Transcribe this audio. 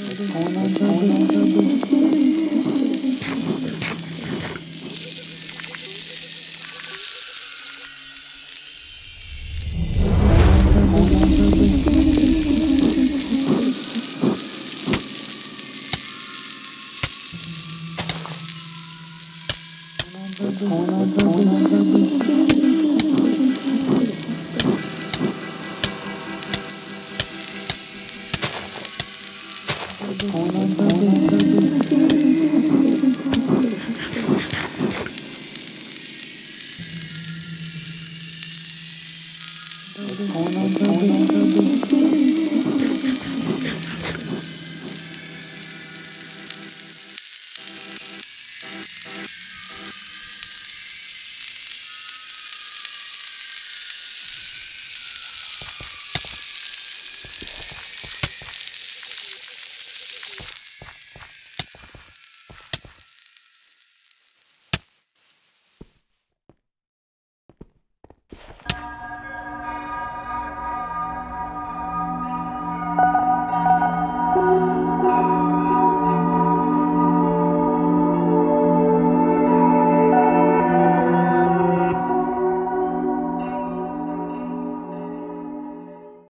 Oh, my God. Thank you.